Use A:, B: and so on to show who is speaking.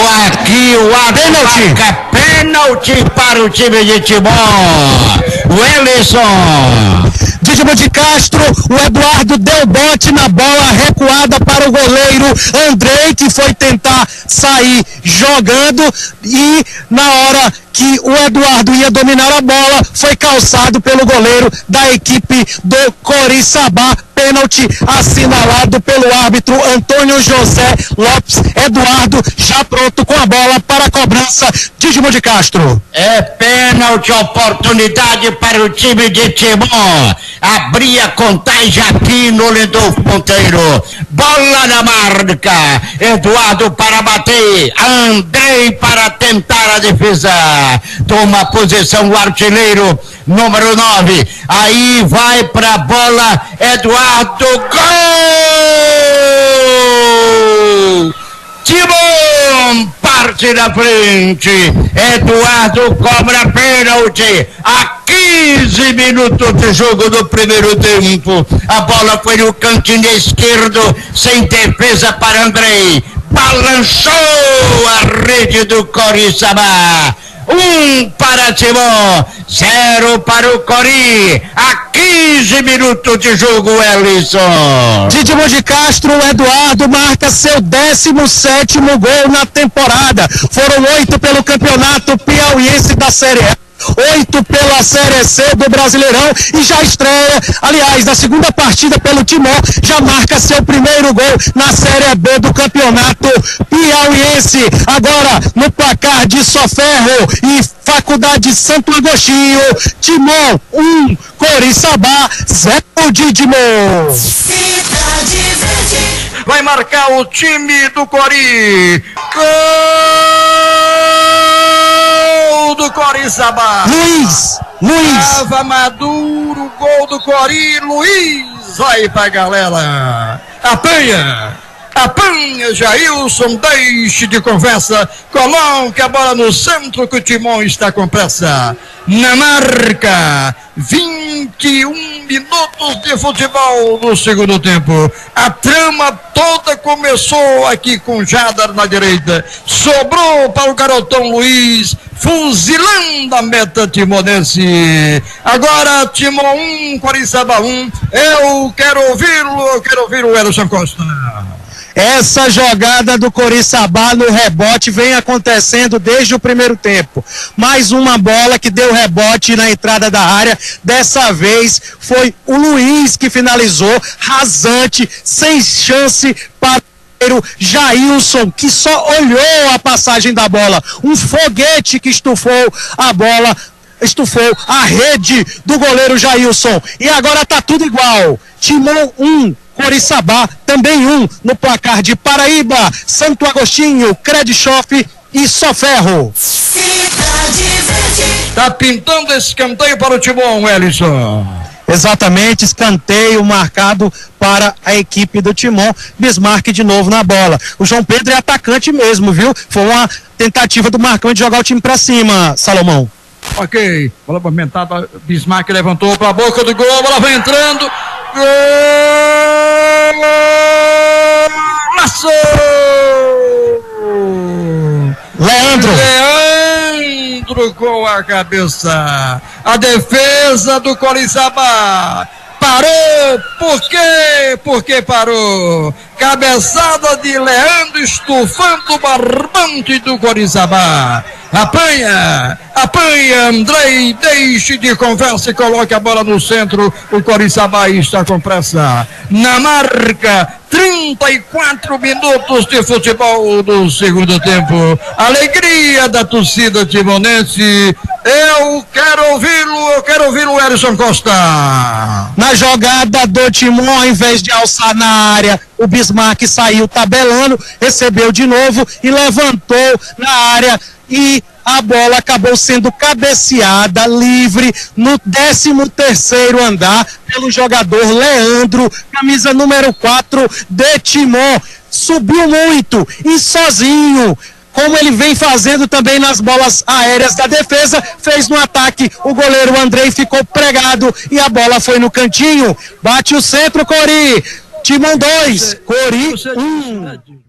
A: aqui o
B: Pênalti.
A: marca pênalti para o time de Timó. Wellison.
B: Dídimo de Castro, o Eduardo deu bote na bola recuada para o goleiro Andrei, que foi tentar sair jogando e na hora que o Eduardo ia dominar a bola, foi calçado pelo goleiro da equipe do Coriçaba. Pênalti assinalado pelo árbitro Antônio José Lopes Eduardo, já pronto com a bola para a cobrança. Dídimo de Castro.
A: É pênalti, oportunidade para o time de Timó. Abria contagem aqui no Lindolfo Ponteiro. Bola na marca. Eduardo para bater. Andrei para tentar a defesa. Toma posição o artilheiro número 9. Aí vai para a bola. Eduardo. Gol! Timon parte na frente. Eduardo cobra pênalti. A 15 minutos de jogo do primeiro tempo. A bola foi no cantinho esquerdo, sem defesa para Andrei. Balançou a rede do Coriçaba. Um para Timon, zero para o Cori. A 15 minutos de jogo, Ellison.
B: Dídimo de Castro, Eduardo marca seu 17 gol na temporada. Foram oito pelo campeonato piauiense da Série A. Oito pela Série C do Brasileirão e já estreia, aliás, na segunda partida pelo Timó, já marca seu primeiro gol na Série B do Campeonato Piauiense. Agora, no placar de Soferro e Faculdade Santo Agostinho, Timó 1, um, Coriçaba 0, Dídimo.
C: Cidade Verde.
A: Vai marcar o time do Cori. Gol do Coriçaba.
B: Luiz, Luiz.
A: Tava maduro, gol do Cori, Luiz. Vai pra galera. Apanha. Apanha, Jailson, deixe de conversa. Coloque a bola no centro que o Timão está com pressa. Na marca, 21 minutos de futebol no segundo tempo. A trama toda começou aqui com Jadar na direita. Sobrou para o garotão Luiz, fuzilando a meta timonense. Agora, Timon 1, Coriçaba 1. Eu quero ouvi-lo, eu quero ouvir o Elson Costa.
B: Essa jogada do Coriçaba no rebote vem acontecendo desde o primeiro tempo. Mais uma bola que deu rebote na entrada da área. Dessa vez foi o Luiz que finalizou, rasante, sem chance para o Jailson, que só olhou a passagem da bola. Um foguete que estufou a bola estufou a rede do goleiro Jailson. E agora tá tudo igual. Timão 1, um, Coriçaba também um no placar de Paraíba, Santo Agostinho, Credichoff e Soferro.
A: Tá pintando esse escanteio para o Timão, Ellison.
B: Exatamente, escanteio marcado para a equipe do Timon. Bismarck de novo na bola. O João Pedro é atacante mesmo, viu? Foi uma tentativa do Marcão de jogar o time para cima, Salomão.
A: Ok, bola movimentada, Bismarck levantou para a boca do gol, a bola vai entrando. Golaço! Leandro. Com a cabeça. A defesa do Coriçaba. Parou! Por quê? Por que parou? Cabeçada de Leandro estufando o barbante do Coriçaba. Apanha! Apanha, Andrei! Deixe de conversa e coloque a bola no centro. O Coriçaba está com pressa. Na marca, 34 minutos de futebol do segundo tempo. Alegria da torcida timonense. Eu quero ouvi-lo, eu quero ouvir o Erison Costa.
B: Na jogada do Timon, ao invés de alçar na área, o Bismarck saiu tabelando, recebeu de novo e levantou na área e a bola acabou sendo cabeceada livre no 13 terceiro andar pelo jogador Leandro, camisa número 4 de Timon. Subiu muito e sozinho como ele vem fazendo também nas bolas aéreas da defesa, fez no ataque, o goleiro Andrei ficou pregado e a bola foi no cantinho, bate o centro, Cori, Timão 2, Cori 1. Um.